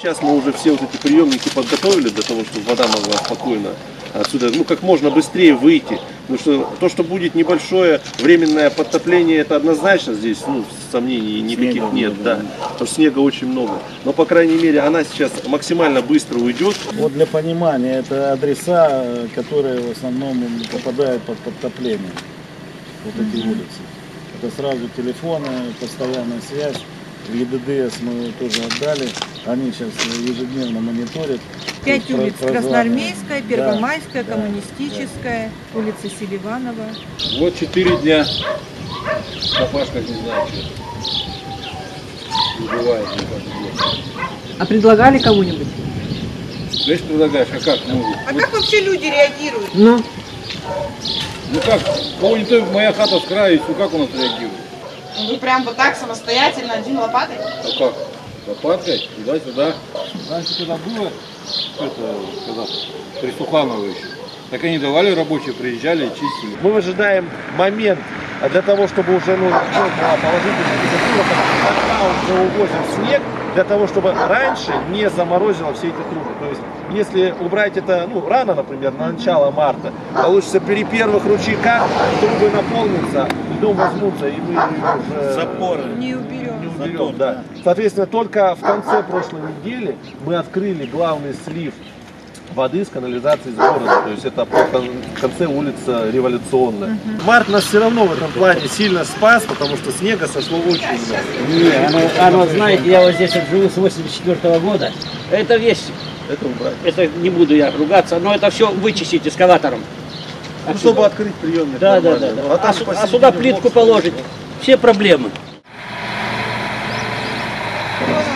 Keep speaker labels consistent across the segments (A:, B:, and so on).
A: Сейчас мы уже все вот эти приемники подготовили для того, чтобы вода могла спокойно отсюда, ну как можно быстрее выйти. Потому что то, что будет небольшое временное подтопление, это однозначно здесь, ну, сомнений никаких
B: Снега
A: нет,
B: много,
A: да. Потому что снега очень много. Но, по крайней мере, она сейчас максимально быстро уйдет.
B: Вот для понимания, это адреса, которые в основном попадают под подтопление. Вот эти улицы. Это сразу телефоны, постоянная связь. В ЕДДС мы тоже отдали. Они сейчас ежедневно мониторят.
C: Пять улиц. Красноармейская,
B: Да,
C: Первомайская,
B: да.
C: Коммунистическая, улица Селиванова.
D: Вот четыре дня. Папашка не знает, что. Не бывает никак.
E: А предлагали кому-нибудь?
D: Знаешь, предлагаешь, а как? Ну,
C: А как вообще люди реагируют?
E: Ну,
D: ну как, кого-нибудь моя хата с краю, ну как у нас реагирует?
F: Вы прям вот так самостоятельно один лопатой?
D: А как? Лопаткой, туда-сюда.
B: Раньше когда было,
D: Это, когда при Суханово еще. Так они давали рабочие, приезжали и чистили.
A: Мы ожидаем момент а для того, чтобы уже ну, была положительная температура, тогда уже увозим снег, для того, чтобы раньше не заморозило все эти трубы. То есть, если убрать это ну, рано, например, на начало марта, получится при первых ручейках трубы наполнятся, льдом возьмутся, и мы уже
B: запоры.
C: Не уберем.
A: не уберем. Да. Соответственно, только в конце прошлой недели мы открыли главный слив воды с канализации из города. То есть это по кон- в конце улица Революционная. Март нас все равно в этом плане сильно спас, потому что снега сошло очень много.
G: Не, оно, оно, знаете, я вот здесь вот живу с 84 года. Это весь,
A: Это убрать.
G: это не буду я ругаться, но это все вычистить эскаватором.
A: Ну, чтобы открыть приемник.
G: Да, да, да. да. А, а
A: посередине
G: сюда плитку положить. Все проблемы.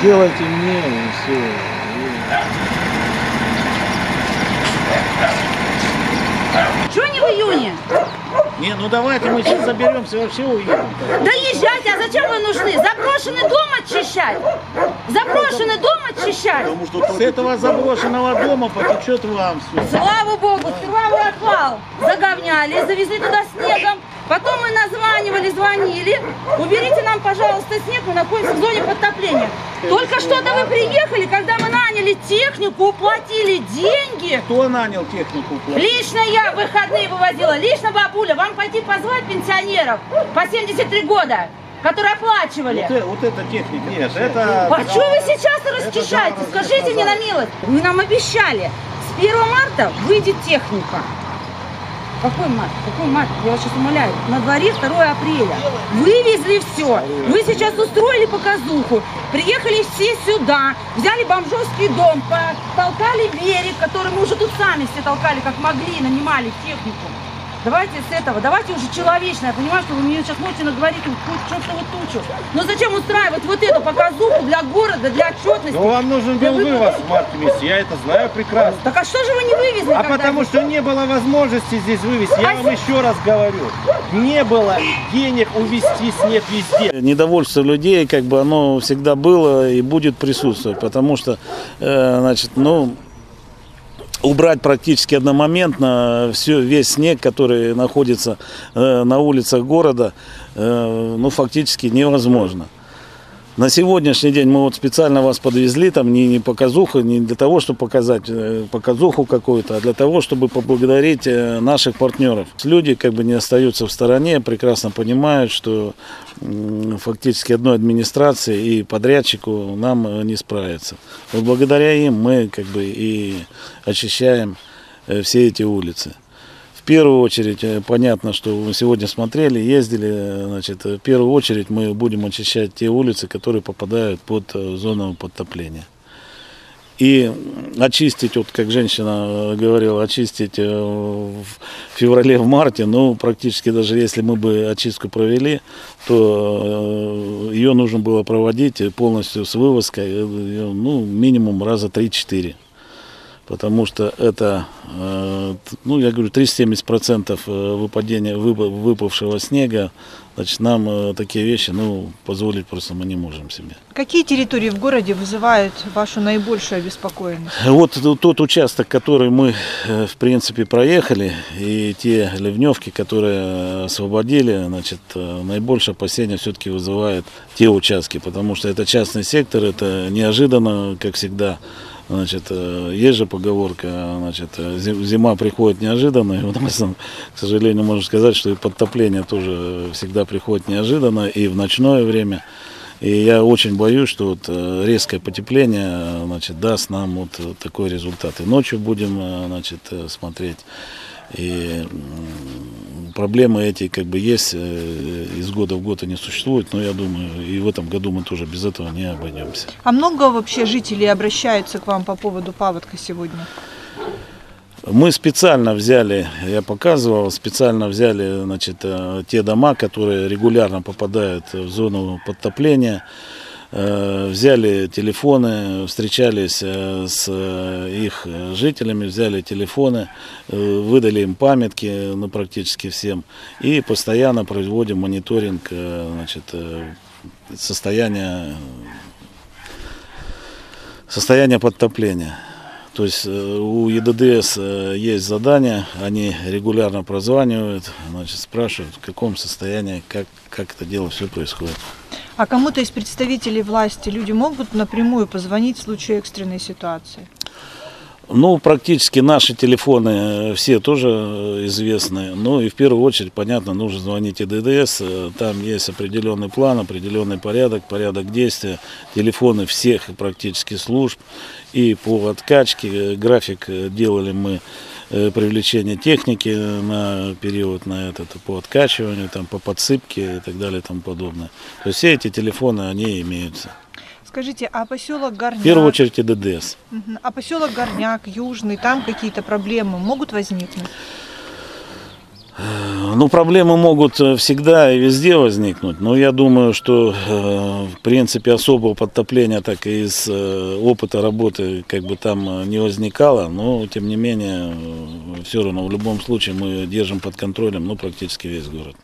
B: Сделайте мне и все.
H: Чего не в июне?
B: Не, ну давайте мы сейчас заберемся, вообще уедем.
H: Да езжайте, а зачем вы нужны? Заброшенный дом очищать? Заброшенный дом очищать?
B: С этого заброшенного дома потечет вам все.
H: Слава богу, сперва вы отвал заговняли, завезли туда снегом. Потом мы названивали, звонили. Уберите нам, пожалуйста, снег, мы находимся в зоне подтопления. Только что-то вы приехали, когда мы наняли технику, уплатили деньги.
B: Кто нанял технику? платить?
H: Лично я в выходные вывозила, лично бабуля. Вам пойти позвать пенсионеров по 73 года, которые оплачивали.
B: Вот, э- вот эта техника. Нет, это...
H: А что вы сейчас расчищаете? Скажите мне на милость. Вы нам обещали, с 1 марта выйдет техника. Какой март? Какой март? Я вас сейчас умоляю. На дворе 2 апреля. Вывезли все. Вы сейчас устроили показуху. Приехали все сюда. Взяли бомжовский дом. Толкали берег, который мы уже тут сами все толкали, как могли, нанимали технику. Давайте с этого, давайте уже человечно. Я понимаю, что вы мне сейчас можете наговорить вот тучу. Но зачем устраивать вот эту показуху для города, для отчетности?
B: Но вам нужен
H: Для
B: был
H: выпуска?
B: вывоз в марте месяце, я это знаю прекрасно.
H: Так а что же вы не вывезли?
B: А
H: когда
B: потому что не было возможности здесь вывезти. Я
H: А
B: вам еще раз говорю, не было денег увезти снег везде. Недовольство людей, как бы оно всегда было и будет присутствовать, потому что, э, значит, ну, убрать практически одномоментно все, весь снег, который находится э, на улицах города, э, ну, фактически невозможно. На сегодняшний день мы вот специально вас подвезли, там не, не показуха, не для того, чтобы показать э, показуху какую-то, а для того, чтобы поблагодарить э, наших партнеров. Люди как бы не остаются в стороне, прекрасно понимают, что фактически одной администрации и подрядчику нам э, не справиться. Вот благодаря им мы как бы и очищаем все эти улицы. В первую очередь, э, понятно, что вы сегодня смотрели, ездили, э, значит, в первую очередь мы будем очищать те улицы, которые попадают под э, зону подтопления. И очистить, вот как женщина говорила, очистить в феврале, в марте, ну, практически даже если мы бы очистку провели, то ее нужно было проводить полностью с вывозкой, ну, минимум раза 3-4. Потому что это, э, ну, я говорю, 370% э, выпадения, выпа- выпавшего снега, значит, нам э, такие вещи, ну, позволить просто мы не можем себе.
I: Какие территории в городе вызывают вашу наибольшую обеспокоенность?
B: Вот тот участок, который мы, в принципе, проехали, и те ливневки, которые освободили, значит, наибольшее опасение все-таки вызывает те участки, потому что это частный сектор, это неожиданно, как всегда. Значит, э, есть же поговорка, значит, э, зи- зима приходит неожиданно, и у нас, к сожалению, можно сказать, что и подтопление тоже всегда приходит неожиданно, и в ночное время. И я очень боюсь, что вот э, резкое потепление значит, даст нам вот такой результат. И ночью будем значит, смотреть. И проблемы эти как бы есть, э, из года в год они существуют, но я думаю, и в этом году мы тоже без этого не обойдемся.
I: А много вообще жителей обращаются к вам по поводу паводка сегодня?
B: Мы специально взяли, я показывал, специально взяли значит, э, те дома, которые регулярно попадают в зону подтопления. Э, Взяли телефоны, встречались э, с э, их жителями, взяли телефоны, выдали им памятки, ну, практически всем, и постоянно производим мониторинг значит, состояния, состояния подтопления. То есть э, у ЕДДС э, есть задание, они регулярно прозванивают, значит, спрашивают, в каком состоянии, как, как это дело все происходит.
I: А кому-то из представителей власти люди могут напрямую позвонить в случае экстренной ситуации?
B: Ну, практически наши телефоны э, все тоже э, известны. Ну и в первую очередь, понятно, нужно звонить ИДДС. Э, Там есть определенный план, определенный порядок, порядок действия. Телефоны всех практически служб. И по откачке график делали мы привлечение техники на период на этот, по откачиванию, там, по подсыпке и так далее и тому подобное. То есть все эти телефоны, они имеются.
I: Скажите, а поселок Горняк,
B: В первую очередь ИДДС.
I: Мгм. а поселок Горняк, Южный, там какие-то проблемы могут возникнуть?
B: Ну, проблемы могут э, всегда и везде возникнуть, но я думаю, что, э, в принципе, особого подтопления так и из э, опыта работы как бы там не возникало, но, тем не менее, все равно, в любом случае мы держим под контролем, ну, практически весь город.